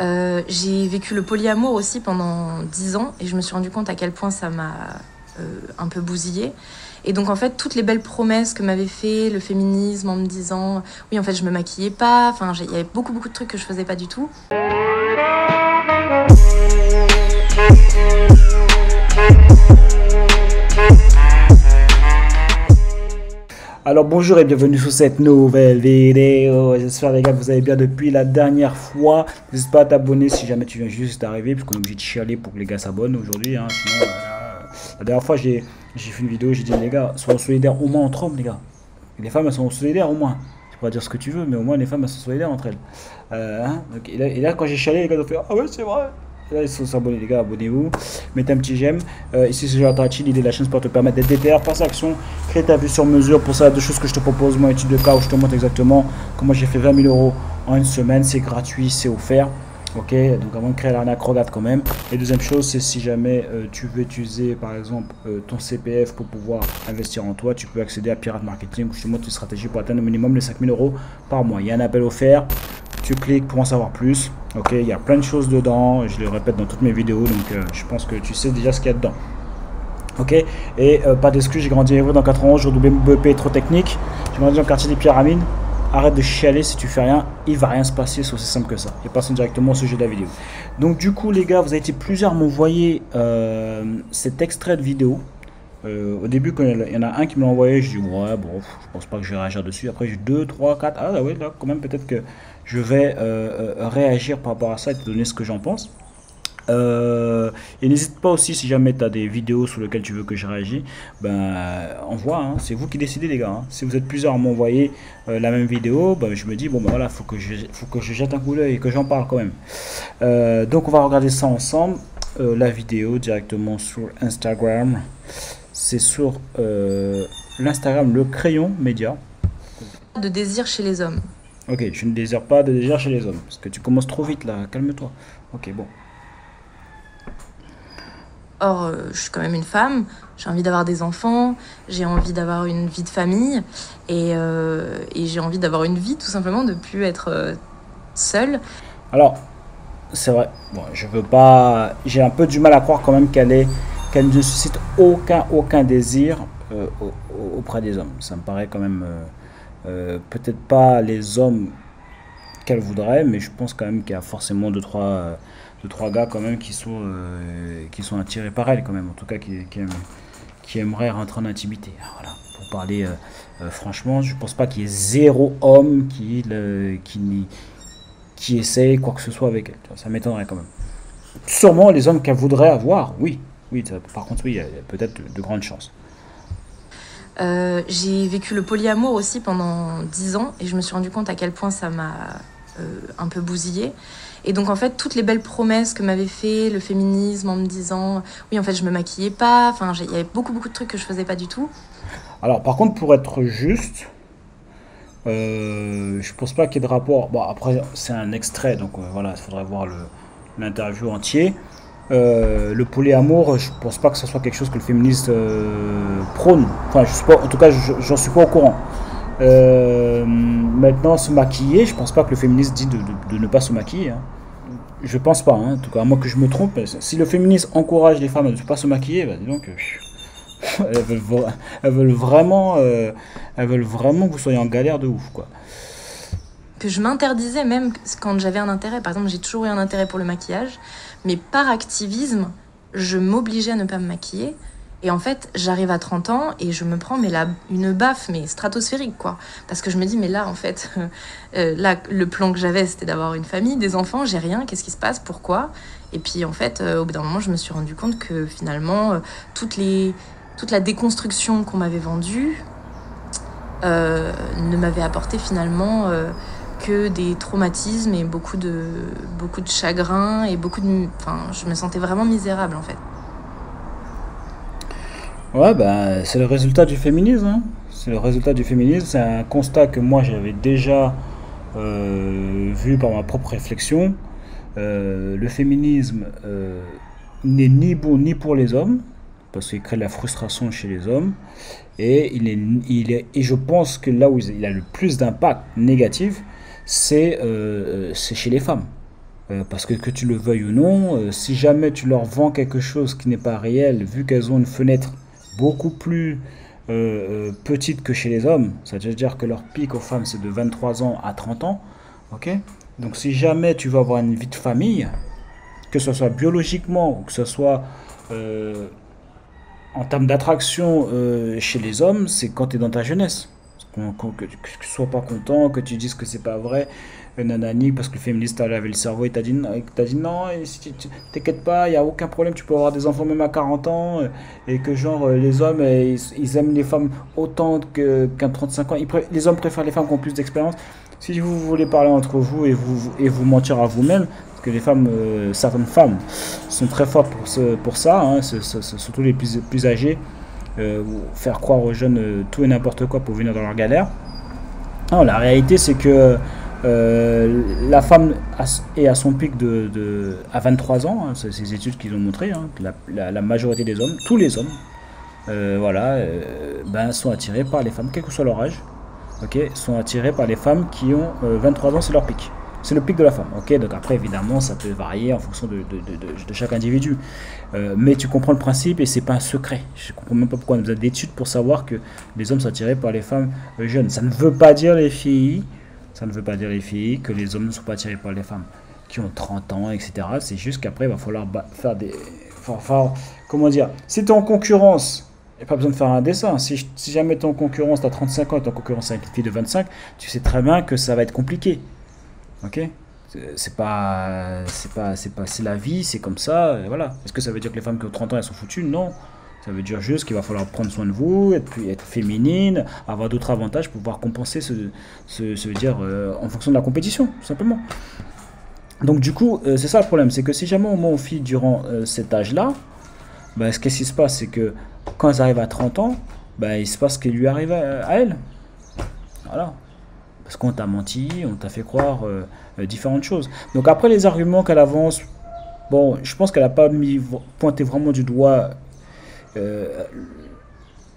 Euh, j'ai vécu le polyamour aussi pendant 10 ans et je me suis rendu compte à quel point ça m'a euh, un peu bousillé. Et donc en fait, toutes les belles promesses que m'avait fait le féminisme en me disant oui en fait je me maquillais pas, enfin il y avait beaucoup beaucoup de trucs que je faisais pas du tout. Alors bonjour et bienvenue sur cette nouvelle vidéo. J'espère les gars que vous allez bien depuis la dernière fois. N'hésite pas à t'abonner si jamais tu viens juste d'arriver, puisqu'on est obligé de chialer pour que les gars s'abonnent aujourd'hui. Hein. Sinon, euh, la dernière fois j'ai fait une vidéo, j'ai dit les gars, soyons solidaires au moins entre hommes les gars. les femmes elles sont solidaires au moins. Tu pourras dire ce que tu veux, mais au moins les femmes elles sont solidaires entre elles. Euh, hein. et, là, quand j'ai chialé, les gars ont fait Ah ouais c'est vrai là, il faut s'abonner, les gars, abonnez-vous. Mettez un petit j'aime. Euh, ici, c'est Jonathan l'idée de la chaîne pour te permettre d'être DTR, passe à l'action, créer ta vue sur mesure. Pour ça, deux choses que je te propose. Moi, étude de cas où je te montre exactement comment j'ai fait 20 000 euros en une semaine. C'est gratuit, c'est offert. Ok, donc avant de créer l'arnaque, regarde quand même. Et deuxième chose, c'est si jamais euh, tu veux utiliser par exemple euh, ton CPF pour pouvoir investir en toi, tu peux accéder à Pirate Marketing où je te montre une stratégie pour atteindre au minimum les 5000 euros par mois. Il y a un appel offert, tu cliques pour en savoir plus. Ok, il y a plein de choses dedans, je le répète dans toutes mes vidéos, donc euh, je pense que tu sais déjà ce qu'il y a dedans. Ok, et euh, pas d'excuses, j'ai grandi à dans 91, j'ai redoublé mon BEP trop technique, j'ai grandi dans le quartier des pyramides. Arrête de chialer si tu fais rien, il va rien se passer, c'est aussi simple que ça. Et passons directement au sujet de la vidéo. Donc du coup les gars, vous avez été plusieurs à m'envoyer euh, cet extrait de vidéo. au début, il y en a un qui me l'a envoyé, je dis ouais, bon, je pense pas que je vais réagir dessus. Après, j'ai 2, 3, 4. Ah ouais, là, quand même, peut-être que je vais euh, euh, réagir par rapport à ça et te donner ce que j'en pense. Euh, et n'hésite pas aussi si jamais tu as des vidéos sur lesquelles tu veux que je réagisse, ben envoie, hein. c'est vous qui décidez les gars. Hein. Si vous êtes plusieurs à m'envoyer la même vidéo, ben, je me dis bon ben voilà, faut que je, faut que je jette un coup d'œil et que j'en parle quand même. donc on va regarder ça ensemble, la vidéo directement sur Instagram. C'est sur l'Instagram Le Crayon Média. De désir chez les hommes. Ok, je ne désire pas de désir chez les hommes. Parce que tu commences trop vite là, calme-toi. Ok, bon. Or, euh, je suis quand même une femme, j'ai envie d'avoir des enfants, j'ai envie d'avoir une vie de famille, et, euh, et j'ai envie d'avoir une vie tout simplement, de plus être euh, seule. Alors, c'est vrai, bon, je veux pas. J'ai un peu du mal à croire quand même qu'elle qu'elle ne suscite aucun, aucun désir auprès des hommes. Ça me paraît quand même euh, peut-être pas les hommes qu'elle voudrait, mais je pense quand même qu'il y a forcément deux trois, deux, trois gars quand même qui sont, euh, qui sont attirés par elle quand même, en tout cas qui, qui, aimeraient rentrer en intimité. Voilà, pour parler euh, franchement, je pense pas qu'il y ait zéro homme qui, qui, qui essaye quoi que ce soit avec elle. Ça m'étonnerait quand même. Sûrement les hommes qu'elle voudrait avoir, oui. Oui, par contre, oui, il y a peut-être de grandes chances. Euh, j'ai vécu le polyamour aussi pendant 10 ans et je me suis rendu compte à quel point ça m'a euh, un peu bousillé. Et donc en fait, toutes les belles promesses que m'avait fait le féminisme en me disant oui en fait je me maquillais pas, enfin il y avait beaucoup beaucoup de trucs que je faisais pas du tout. Alors par contre pour être juste, euh, je pense pas qu'il y ait de rapport. Bon après c'est un extrait donc euh, voilà il faudrait voir l'interview entier. Euh, le polyamour, je pense pas que ce soit quelque chose que le féministe euh, prône. Enfin, je suis pas, en tout cas, j'en suis pas au courant. Euh, maintenant, se maquiller, je pense pas que le féministe dit de, ne pas se maquiller. Hein. Je pense pas, hein. en tout cas, à moins que je me trompe. Si le féministe encourage les femmes à ne pas se maquiller, bah, donc, elles, veulent, elles, veulent, vraiment, elles veulent vraiment que vous soyez en galère de ouf, quoi que je m'interdisais même quand j'avais un intérêt. Par exemple, j'ai toujours eu un intérêt pour le maquillage, mais par activisme, je m'obligeais à ne pas me maquiller. Et en fait, j'arrive à 30 ans et je me prends mais là, une baffe, mais stratosphérique, quoi. Parce que je me dis, mais là, en fait, euh, là, le plan que j'avais, c'était d'avoir une famille, des enfants, j'ai rien, qu'est-ce qui se passe, pourquoi? Et puis, en fait, euh, au bout d'un moment, je me suis rendu compte que finalement, euh, toute la déconstruction qu'on m'avait vendue ne m'avait apporté finalement que des traumatismes et beaucoup de, beaucoup de chagrin et beaucoup de... Enfin, je me sentais vraiment misérable en fait. Ouais, bah, c'est le résultat du féminisme. Hein. C'est le résultat du féminisme. C'est un constat que moi j'avais déjà euh, vu par ma propre réflexion. Euh, le féminisme euh, n'est ni bon ni pour les hommes, parce qu'il crée de la frustration chez les hommes. Et, il est, il est, et je pense que là où il a le plus d'impact négatif, euh, c'est chez les femmes. Euh, parce que que tu le veuilles ou non, euh, si jamais tu leur vends quelque chose qui n'est pas réel, vu qu'elles ont une fenêtre beaucoup plus euh, petite que chez les hommes, ça veut dire que leur pic aux femmes c'est de 23 ans à 30 ans, ok? Donc si jamais tu veux avoir une vie de famille, que ce soit biologiquement ou que ce soit en termes d'attraction chez les hommes, c'est quand tu es dans ta jeunesse. Que, tu ne sois pas content, que tu dises que c'est pas vrai, nanani, parce que le féministe a lavé le cerveau et t'a dit, dit non, t'inquiète pas, il n'y a aucun problème, tu peux avoir des enfants même à 40 ans, et que genre les hommes, ils, aiment les femmes autant qu'à 35 ans, les hommes préfèrent les femmes qui ont plus d'expérience. Si vous voulez parler entre vous et vous, et vous mentir à vous-même, que les femmes, euh, certaines femmes sont très fortes pour, ce, pour ça, hein, surtout les plus, plus âgées, euh, faire croire aux jeunes euh, tout et n'importe quoi pour venir dans leur galère. Non, la réalité c'est que euh, la femme est à son pic de, à 23 ans, hein, c'est ces études qui l'ont montré, hein, la, majorité des hommes, tous les hommes, euh, voilà, euh, ben, sont attirés par les femmes, quel que soit leur âge, ok, sont attirés par les femmes qui ont 23 ans, c'est leur pic. C'est le pic de la femme, ok? Donc après, évidemment, ça peut varier en fonction de, de chaque individu. mais tu comprends le principe et c'est pas un secret. Je comprends même pas pourquoi on a d'études pour savoir que les hommes sont attirés par les femmes jeunes. Ça ne veut pas dire les filles ça ne veut pas dire les filles que les hommes ne sont pas attirés par les femmes qui ont 30 ans, etc. C'est juste qu'après, il va falloir faire des... comment dire? Si tu es en concurrence, a pas besoin de faire un dessin. Si, jamais tu es en concurrence, tu as 35 ans et tu en concurrence avec une fille de 25, tu sais très bien que ça va être compliqué. Ok c'est pas c'est pas c'est pas c'est la vie c'est comme ça voilà est-ce que ça veut dire que les femmes qui ont 30 ans elles sont foutues? Non ça veut dire juste qu'il va falloir prendre soin de vous, être, être féminine, avoir d'autres avantages pour pouvoir compenser ce, ce, dire euh, en fonction de la compétition, tout simplement. Donc du coup, euh, c'est ça le problème, c'est que si jamais on met aux filles durant euh, cet âge-là, bah, ce qui se passe, c'est que quand elles arrivent à 30 ans, bah, il se passe ce qui lui arrive à, à elles. Voilà. Parce qu'on t'a menti, on t'a fait croire différentes choses. Donc après les arguments qu'elle avance, bon, je pense qu'elle n'a pas mis, pointé vraiment du doigt euh,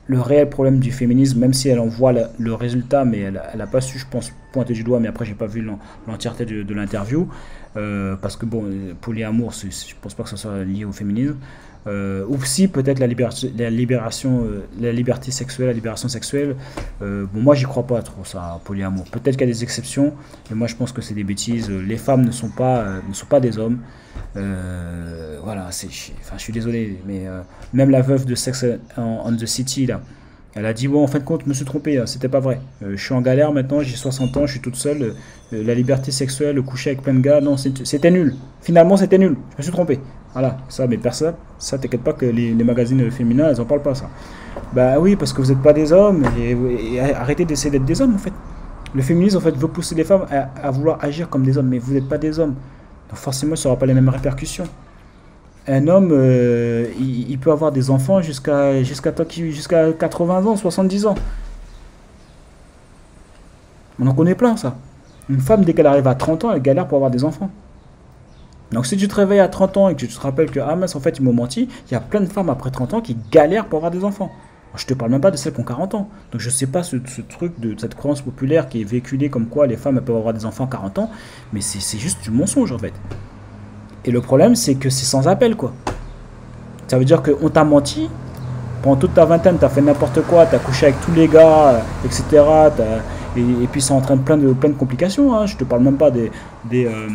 le réel problème du féminisme, même si elle en voit le, résultat, mais elle n'a pas su, je pense, pointer du doigt, mais après, j'ai pas vu l'entièreté de, l'interview, euh, parce que, bon, polyamour, je pense pas que ça soit lié au féminisme. Euh, ou si peut-être la, libération, la, libération, euh, la liberté sexuelle, la libération sexuelle. Euh, bon, moi, j'y crois pas trop, ça, polyamour. Peut-être qu'il y a des exceptions, mais moi, je pense que c'est des bêtises. Les femmes ne sont pas, ne sont pas des hommes. voilà, enfin, je suis désolé, mais même la veuve de Sex on the City, là, elle a dit bon en fin de compte je me suis trompé, hein, c'était pas vrai. je suis en galère maintenant, j'ai 60 ans, je suis toute seule. la liberté sexuelle, le coucher avec plein de gars, non c'était nul. Finalement c'était nul, je me suis trompé. Voilà, ça, mais personne, ça, t'inquiète pas que les, magazines féminins, elles en parlent pas, ça. Bah oui, parce que vous n'êtes pas des hommes, et, arrêtez d'essayer d'être des hommes, en fait. Le féminisme, en fait, veut pousser les femmes à, vouloir agir comme des hommes, mais vous n'êtes pas des hommes. Donc forcément, ça n'aura pas les mêmes répercussions. Un homme, euh, il, peut avoir des enfants jusqu'à jusqu'à jusqu'à 80 ans, 70 ans. On en connaît plein, ça. Une femme, dès qu'elle arrive à 30 ans, elle galère pour avoir des enfants. Donc si tu te réveilles à 30 ans et que tu te rappelles que ah en fait ils m'ont menti, il y a plein de femmes après 30 ans qui galèrent pour avoir des enfants. Je te parle même pas de celles qui ont 40 ans. Donc je sais pas ce, truc de cette croyance populaire qui est véhiculée comme quoi les femmes peuvent avoir des enfants à 40 ans, mais c'est juste du mensonge en fait. Et le problème c'est que c'est sans appel quoi. Ça veut dire qu'on t'a menti, pendant toute ta vingtaine, tu as fait n'importe quoi, tu as couché avec tous les gars, etc. Et, puis ça entraîne plein de, plein de complications. Hein. Je te parle même pas des, euh,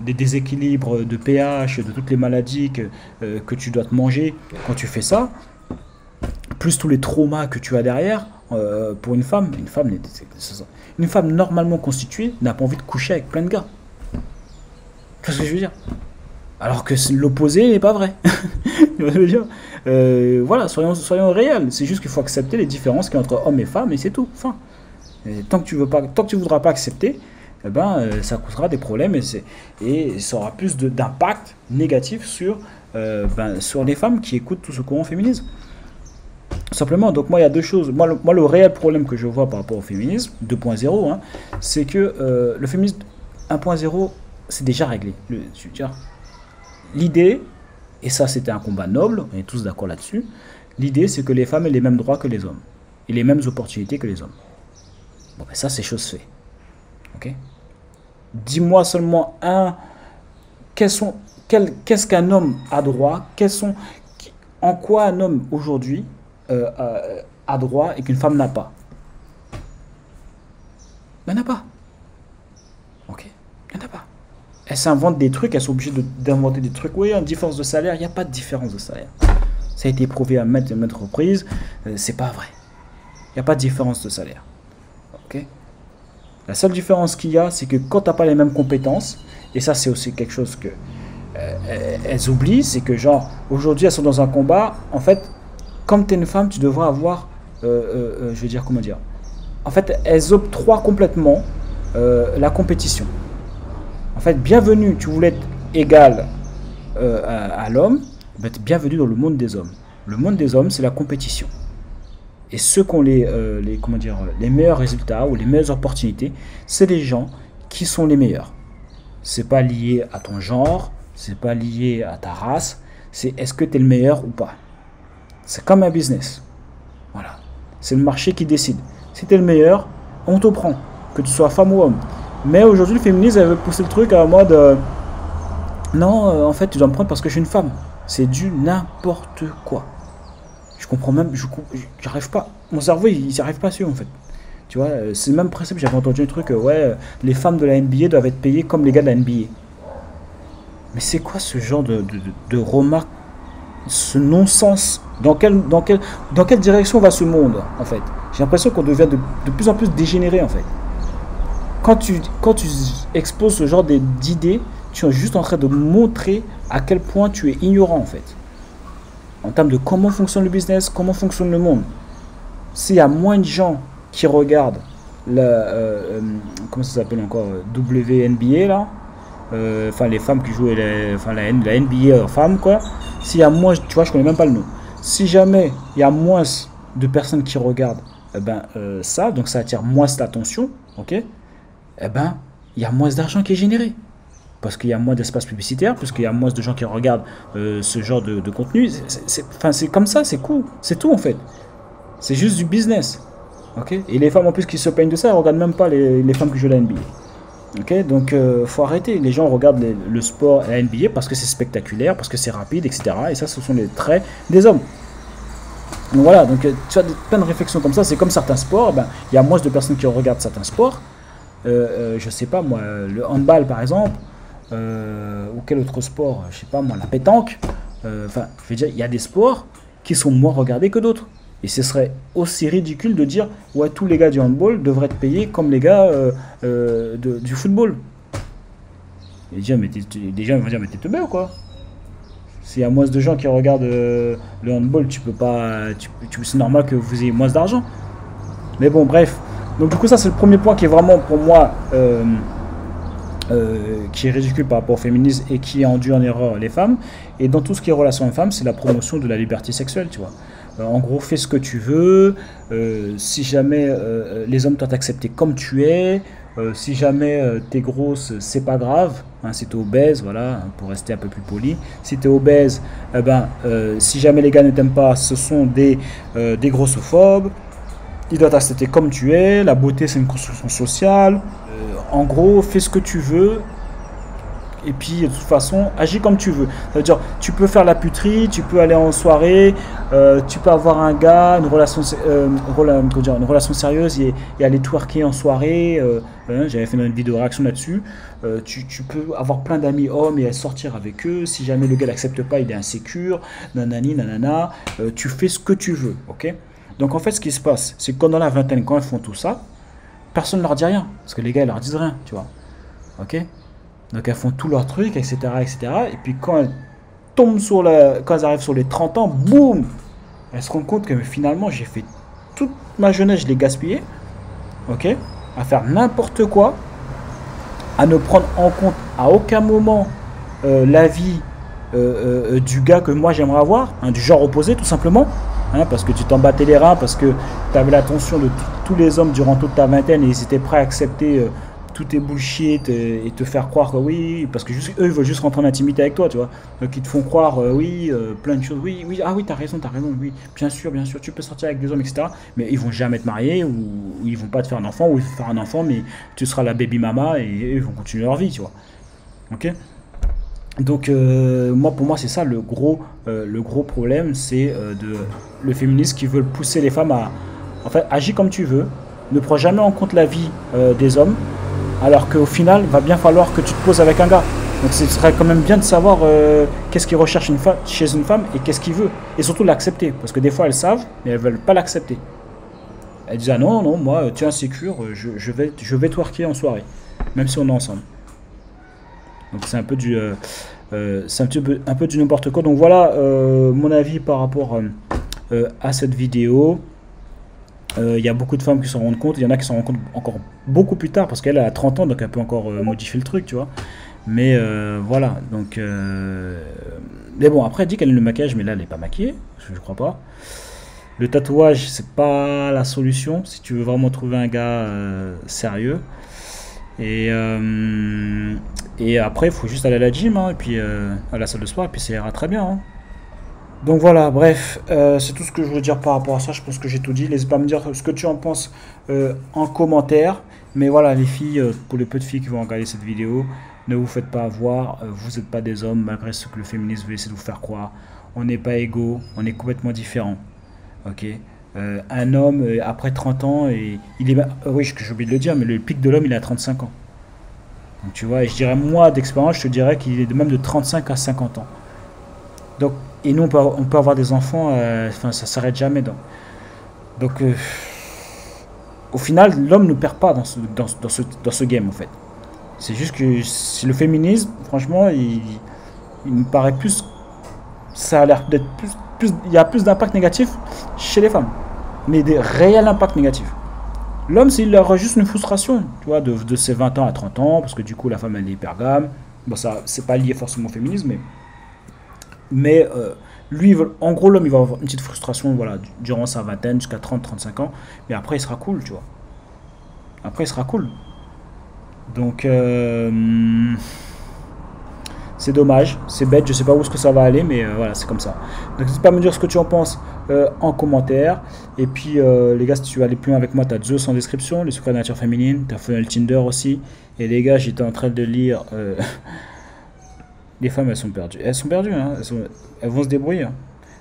déséquilibres de pH, de toutes les maladies que, euh, que tu dois te manger quand tu fais ça, plus tous les traumas que tu as derrière, euh, pour une femme, une femme, une femme normalement constituée n'a pas envie de coucher avec plein de gars. Qu'est-ce que je veux dire? Alors que l'opposé n'est pas vrai. euh, voilà, soyons, réels. C'est juste qu'il faut accepter les différences qu'il y a entre hommes et femmes et c'est tout. Enfin, tant que tu veux pas, tant que tu voudras pas accepter, eh ben, euh, ça causera des problèmes et, ça aura plus d'impact négatif sur, euh, ben, sur les femmes qui écoutent tout ce courant féminisme. Simplement, donc moi il y a deux choses. Moi le, le réel problème que je vois par rapport au féminisme 2.0, hein, c'est que le féminisme 1.0, c'est déjà réglé. L'idée, et ça c'était un combat noble, on est tous d'accord là-dessus, l'idée c'est que les femmes aient les mêmes droits que les hommes, et les mêmes opportunités que les hommes. Bon, ben ça c'est chose faite. Ok? Dis-moi seulement un, qu'est-ce qu'un homme a droit En quoi un homme aujourd'hui euh, euh, a droit et qu'une femme n'a pas? Il n'y en a pas. Ok? Il n'y en a pas. Elles s'inventent des trucs, elles sont obligées d'inventer des trucs. Oui, en différence de salaire, il n'y a pas de différence de salaire. Ça a été prouvé à maintes et maintes reprises. Euh, c'est pas vrai. Il n'y a pas de différence de salaire. La seule différence qu'il y a, c'est que quand tu n'as pas les mêmes compétences, et ça c'est aussi quelque chose que euh, elles oublient, c'est que genre, aujourd'hui elles sont dans un combat, en fait, comme tu es une femme, tu devrais avoir, euh, je vais dire comment dire, en fait, elles octroient complètement la compétition. Bienvenue, tu voulais être égal à l'homme, bienvenue dans le monde des hommes. Le monde des hommes, c'est la compétition. Et ceux qui ont les, euh, les, comment dire, les meilleurs résultats ou les meilleures opportunités, c'est les gens qui sont les meilleurs. C'est pas lié à ton genre, c'est pas lié à ta race, c'est est-ce que tu es le meilleur ou pas. C'est comme un business. Voilà. C'est le marché qui décide. Si tu es le meilleur, on te prend, que tu sois femme ou homme. Mais aujourd'hui, le féminisme, veut pousser le truc à mode euh, non, euh, en fait, tu dois me prendre parce que je suis une femme. C'est du n'importe quoi. Je comprends même, je j'arrive pas. Mon cerveau, il n'y arrive pas dessus en fait. Tu vois, euh, c'est le même principe. J'avais entendu un truc, euh, ouais, les femmes de la NBA doivent être payées comme les gars de la NBA. Mais c'est quoi ce genre de, de, remarque, ce non-sens? Dans quelle, direction va ce monde en fait? J'ai l'impression qu'on devient de, de, plus en plus dégénéré en fait. Quand tu, quand tu exposes ce genre d'idées, tu es juste en train de montrer à quel point tu es ignorant en fait. En termes de comment fonctionne le business, comment fonctionne le monde. S'il y a moins de gens qui regardent la, euh, euh, comment ça s'appelle encore, euh, WNBA là, enfin les femmes qui jouent enfin, la, la NBA femmes quoi, s'il y a moins, tu vois, je connais même pas le nom. Si jamais il y a moins de personnes qui regardent eh ben, ça, donc ça attire moins d'attention, ok, eh ben, il y a moins d'argent qui est généré parce qu'il y a moins d'espace publicitaire, parce qu'il y a moins de gens qui regardent euh, ce genre de, contenu. C'est comme ça, c'est cool. C'est tout en fait. C'est juste du business. ok? Et les femmes en plus qui se peignent de ça, elles regardent même pas les, femmes qui jouent la NBA. ok? Donc euh, faut arrêter. Les gens regardent le sport, la NBA, parce que c'est spectaculaire, parce que c'est rapide, etc. Et ça, ce sont les traits des hommes. Donc voilà, donc euh, tu as plein de réflexions comme ça. C'est comme certains sports, ben, il y a moins de personnes qui regardent certains sports. Euh, je sais pas moi, le handball par exemple, euh, ou quel autre sport, je sais pas moi, la pétanque. Euh, enfin, je veux il y a des sports qui sont moins regardés que d'autres. Et ce serait aussi ridicule de dire ouais tous les gars du handball devraient être payés comme les gars euh, du football. Et dire mais déjà ils vont dire mais t'es teubé ou quoi? S'il y a moins de gens qui regardent le handball, tu peux pas, tu, c'est normal que vous ayez moins d'argent. Mais bon bref. Donc du coup ça c'est le premier point qui est vraiment pour moi euh, qui est ridicule par rapport au féminisme et qui induit en erreur les femmes. Et dans tout ce qui est relation homme-femme, c'est la promotion de la liberté sexuelle, tu vois. Euh, en gros, fais ce que tu veux. Euh, si jamais les hommes doivent t'accepter comme tu es, si jamais t'es grosse, c'est pas grave. Hein, si t'es obèse, voilà, hein, pour rester un peu plus poli. Si t'es obèse, eh ben, si jamais les gars ne t'aiment pas, ce sont des, des grossophobes. Ils doivent t'accepter comme tu es. La beauté, c'est une construction sociale en gros, fais ce que tu veux. Et puis, de toute façon, agis comme tu veux. Ça veut dire, tu peux faire la puterie, tu peux aller en soirée, euh, tu peux avoir un gars, une relation, euh, une relation sérieuse et, aller twerker en soirée. Euh, hein, j'avais fait une vidéo réaction là-dessus. Tu, tu, peux avoir plein d'amis hommes et sortir avec eux. Si jamais le gars n'accepte pas, il est insécure. Nanani, nanana. tu fais ce que tu veux. ok? Donc, en fait, ce qui se passe, c'est que dans la vingtaine, quand ils font tout ça, personne ne leur dit rien. Parce que les gars, ils leur disent rien, tu vois. Ok? Donc elles font tout leur truc, etc., etc. Et puis quand elles tombent sur. Quand elles arrivent sur les 30 ans, boum Elles se rendent compte que finalement, j'ai fait toute ma jeunesse, je l'ai gaspillé. Ok? À faire n'importe quoi. À ne prendre en compte à aucun moment euh, la vie euh, euh, du gars que moi j'aimerais avoir, hein, du genre opposé tout simplement. Hein, parce que tu t'en battais les reins, parce que tu avais l'attention de tous les hommes durant toute ta vingtaine et ils étaient prêts à accepter euh, tout tes bullshit euh, et te faire croire que oui, parce que eux ils veulent juste rentrer en intimité avec toi, tu vois. Donc ils te font croire euh, oui, plein de choses, oui, oui, ah oui, t'as raison, t'as raison, oui, bien sûr, bien sûr, tu peux sortir avec des hommes, etc. Mais ils vont jamais te marier ou, ils vont pas te faire un enfant ou ils vont faire un enfant, mais tu seras la baby mama et eux ils vont continuer leur vie, tu vois. Ok? Donc, euh, moi, pour moi, c'est ça le gros, euh, problème, c'est euh, le féministe qui veut pousser les femmes à, en fait, agis comme tu veux, ne prends jamais en compte la vie des hommes, alors qu'au final, va bien falloir que tu te poses avec un gars. Donc, ce serait quand même bien de savoir qu'est-ce qu'il recherche chez une femme et qu'est-ce qu'il veut, et surtout l'accepter, parce que des fois, elles savent, mais elles veulent pas l'accepter. Elles disent ah non non moi tu es insécure, je, je vais je vais twerker en soirée, même si on est ensemble. Donc c'est un peu du, euh, euh, c'est un petit peu, un peu du n'importe quoi. Donc voilà euh, mon avis par rapport à cette vidéo. Il y a beaucoup de femmes qui s'en rendent compte. Il y en a qui s'en rendent compte encore beaucoup plus tard parce qu'elle a 30 ans, donc elle peut encore modifier le truc, tu vois. Mais voilà, donc. Mais bon, après elle dit qu'elle a le maquillage, mais là elle n'est pas maquillée, je crois pas. Le tatouage, c'est pas la solution si tu veux vraiment trouver un gars sérieux. Et, euh, et après, il faut juste aller à la gym, hein, et puis euh, à la salle de sport, et puis ça ira très bien. hein. Donc voilà, bref, euh, c'est tout ce que je voulais dire par rapport à ça. Je pense que j'ai tout dit. N'hésite pas à me dire ce que tu en penses euh, en commentaire. Mais voilà, les filles, pour les peu de filles qui vont regarder cette vidéo, ne vous faites pas avoir. vous n'êtes pas des hommes, malgré ce que le féminisme veut essayer de vous faire croire. On n'est pas égaux, on est complètement différents. Ok? Un homme, après 30 ans, et il est. oui, j'ai oublié de le dire, mais le pic de l'homme, il est à 35 ans. Tu vois, et je dirais, moi, d'expérience, je te dirais qu'il est de même de 35 à 50 ans. Donc, et nous, on peut, avoir des enfants, euh, enfin, ça s'arrête jamais. Donc, euh, au final, l'homme ne perd pas dans ce, dans, ce- dans ce, game, en fait. C'est juste que si le féminisme, franchement, il, il me paraît plus. Ça a l'air d'être plus, plus. Il y a plus d'impact négatif chez les femmes. Mais des réels impacts négatifs. L'homme, c'est il aura juste une frustration, tu vois, de, ses 20 ans à 30 ans, parce que du coup, la femme, elle est hypergame. Bon, ça, c'est pas lié forcément au féminisme, mais mais euh, lui, en gros, l'homme, il va avoir une petite frustration voilà, du- durant sa vingtaine jusqu'à 30-35 ans. Mais après, il sera cool, tu vois. Après, il sera cool. Donc, euh, c'est dommage, c'est bête, je sais pas où est-ce que ça va aller, mais euh, voilà, c'est comme ça. Donc, n'hésite pas à me dire ce que tu en penses euh, en commentaire. Et puis, euh, les gars, si tu veux aller plus loin avec moi, tu as Zeus en description, les secrets de nature féminine, tu as Funnel Tinder aussi. Et les gars, j'étais en train de lire. les femmes, elles sont perdues. Elles sont perdues, hein. elles, vont se débrouiller. hein.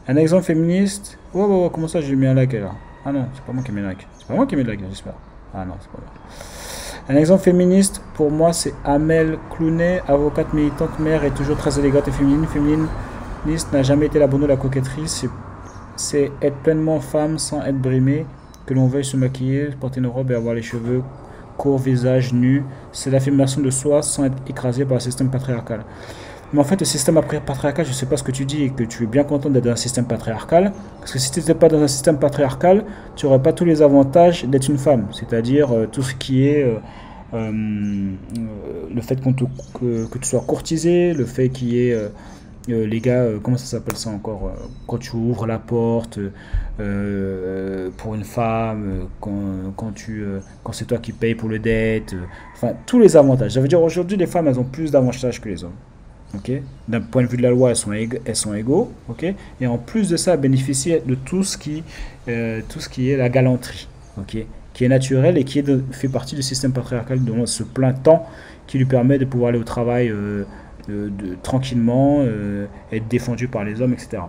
Un exemple féministe. Oh, oh, oh, comment ça, j'ai mis un like là Ah non, c'est pas moi qui ai mis un like. C'est pas moi qui ai mis le like, j'espère. Ah non, c'est pas moi. Un exemple féministe, pour moi, c'est Amel Clounet, avocate militante, mère et toujours très élégante et féminine. Féministe n'a jamais été l'abandon de la coquetterie. C'est, être pleinement femme sans être brimée. Que l'on veuille se maquiller, porter une robe et avoir les cheveux courts, visage nu. C'est l'affirmation de soi sans être écrasé par le système patriarcal. Mais en fait, le système patriarcal, je sais pas ce que tu dis et que tu es bien content d'être dans un système patriarcal. Parce que si tu n'étais pas dans un système patriarcal, tu n'aurais pas tous les avantages d'être une femme. C'est-à-dire euh, tout ce qui est euh, euh, le fait te- que, que tu sois courtisé, le fait qu'il y ait les gars, comment ça s'appelle ça encore Quand tu ouvres la porte pour une femme, quand, quand, quand c'est toi qui payes pour le dette, enfin tous les avantages. Ça veut dire aujourd'hui les femmes elles ont plus d'avantages que les hommes. D'un point de vue de la loi elles sont, ég- elles sont égaux. Et en plus de ça elles bénéficient de tout ce qui, euh, tout ce qui est la galanterie. qui est naturel et qui fait partie du système patriarcal dont ce plein temps qui lui permet de pouvoir aller au travail euh, de- tranquillement, euh, être défendu par les hommes, etc.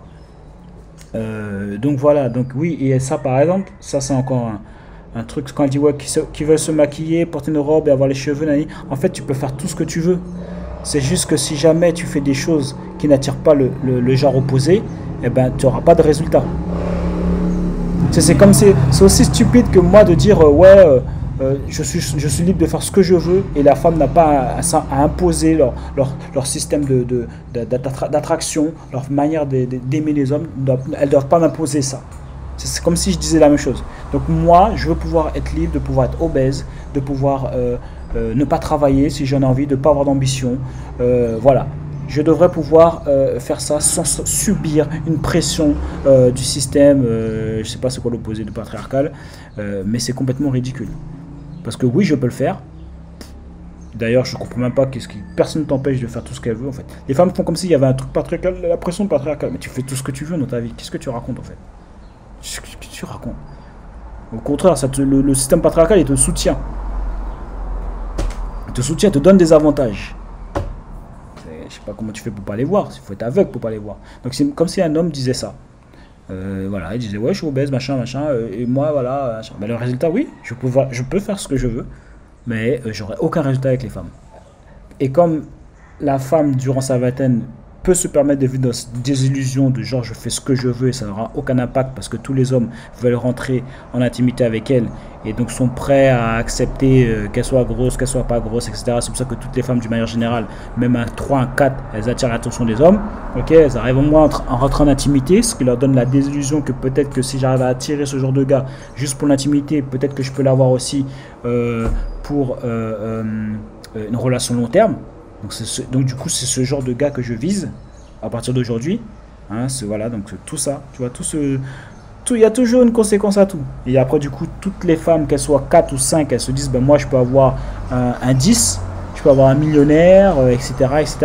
Euh, donc voilà, donc oui, et ça par exemple, ça c'est encore un, truc, quand elle dit qui, se- se maquiller, porter une robe et avoir les cheveux, en fait tu peux faire tout ce que tu veux. C'est juste que si jamais tu fais des choses qui n'attirent pas le, le- genre opposé, eh ben tu n'auras pas de résultat. C'est comme c'est aussi stupide que moi de dire euh, ouais euh, euh, je suis je suis libre de faire ce que je veux et la femme n'a pas à, à- imposer leur, leur, leur système de de- de- d'attraction, leur manière de- de- d'aimer les hommes, elles ne doivent pas m'imposer ça. C'est comme si je disais la même chose. Donc moi, je veux pouvoir être libre, de pouvoir être obèse, de pouvoir euh, ne pas travailler si j'en ai envie, de ne pas avoir d'ambition. Euh, voilà. Je devrais pouvoir euh, faire ça sans subir une pression du système, je sais pas c'est quoi l'opposé du patriarcal, mais c'est complètement ridicule. Parce que oui, je peux le faire. D'ailleurs, je comprends même pas qu'est-ce qui. Personne ne t'empêche de faire tout ce qu'elle veut en fait. Les femmes font comme s'il y avait un truc patriarcal, la pression patriarcale. Mais tu fais tout ce que tu veux dans ta vie. Qu'est-ce que tu racontes en fait? Qu'est-ce que tu racontes? Au contraire, le, le système patriarcal il te soutient. Te soutient, te donne des avantages. Je sais pas comment tu fais pour pas les voir. Il faut être aveugle pour pas les voir. Donc c'est comme si un homme disait ça. Euh, voilà, il disait ouais, je suis obèse, machin, machin, euh, et moi, voilà. le résultat, oui, je peux, je peux faire ce que je veux, mais j'aurai aucun résultat avec les femmes. Et comme la femme, durant sa vingtaine, peut se permettre de vivre dans cette désillusion de genre je fais ce que je veux et ça n'aura aucun impact parce que tous les hommes veulent rentrer en intimité avec elle et donc sont prêts à accepter euh, qu'elle soit grosse, qu'elle soit pas grosse, etc. C'est pour ça que toutes les femmes, d'une manière générale, même à 3, à 4, elles attirent l'attention des hommes. Ok, elles arrivent au moins en rentrant en intimité, ce qui leur donne la désillusion que peut-être que si j'arrive à attirer ce genre de gars juste pour l'intimité, peut-être que je peux l'avoir aussi euh, pour euh, une relation long terme. Donc, du coup, c'est ce genre de gars que je vise à partir d'aujourd'hui. Hein, voilà, donc tout ça, tu vois, tout ce... Il y a toujours une conséquence à tout. Et après, du coup, toutes les femmes, qu'elles soient 4 ou 5, elles se disent, ben, moi, je peux avoir un, 10, je peux avoir un millionnaire, etc., euh, etc.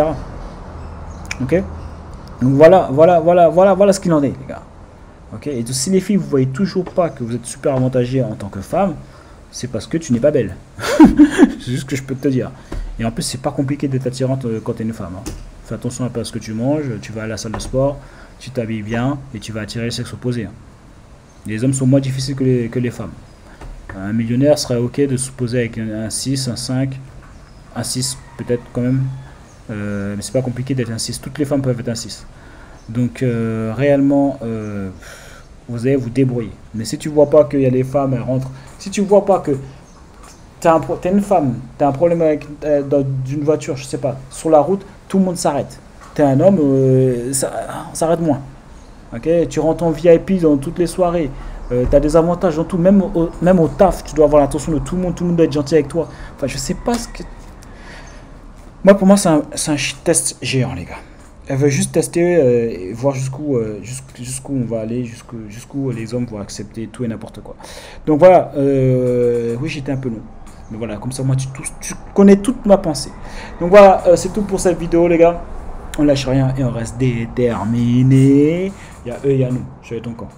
Ok? Donc voilà, voilà, voilà, voilà, voilà ce qu'il en est, les gars. Ok? Et si les filles, vous voyez toujours pas que vous êtes super avantagé en tant que femme, c'est parce que tu n'es pas belle. c'est juste ce que je peux te dire. Et en plus, c'est pas compliqué d'être attirante euh, quand tu es une femme. Hein. Fais attention à ce que tu manges, tu vas à la salle de sport, tu t'habilles bien et tu vas attirer le sexe opposé. Hein. Les hommes sont moins difficiles que les, les femmes. Un millionnaire serait ok de se poser avec un 6, un 5, un 6 peut-être quand même. Euh, mais c'est pas compliqué d'être un 6. Toutes les femmes peuvent être un 6. Donc euh, réellement, vous allez vous débrouiller. Mais si tu vois pas qu'il y a des femmes, elles rentrent. Si tu vois pas que t'es une femme, tu as un problème avec euh, d'une voiture, je sais pas, sur la route, tout le monde s'arrête. Tu es un homme, euh, ça, on s'arrête moins. Ok, tu rentres en VIP dans toutes les soirées. Euh, tu as des avantages dans tout, même au, même au taf, tu dois avoir l'attention de tout le monde, tout le monde doit être gentil avec toi. Enfin, je sais pas ce que. Moi, pour moi, c'est un, test géant, les gars. Elle veut juste tester et voir jusqu'où jusqu'où on va aller, jusqu'où les hommes vont accepter tout et n'importe quoi. Donc voilà, oui, j'étais un peu long. Mais voilà, comme ça, moi, tu, connais toute ma pensée. Donc voilà, euh, c'est tout pour cette vidéo, les gars. On lâche rien et on reste déterminé. Il y a eux, il y a nous. Je vais ton camp.